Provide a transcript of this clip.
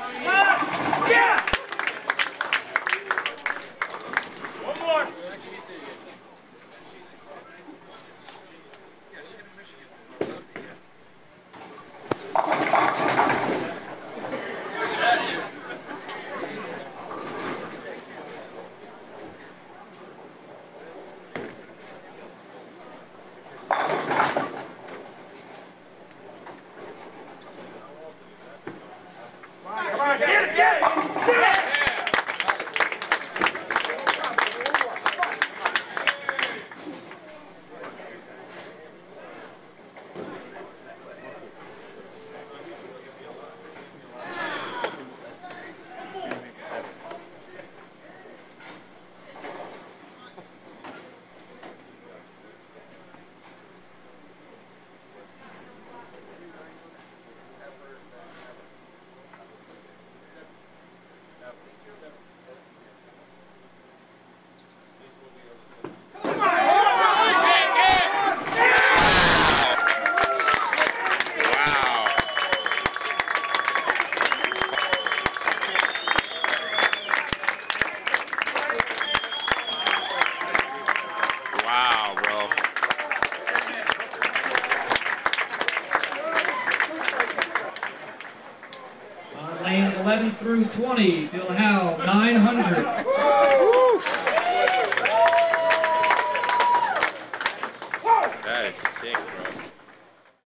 One get 11 through 20, Bill Howe, 900. That is sick, bro.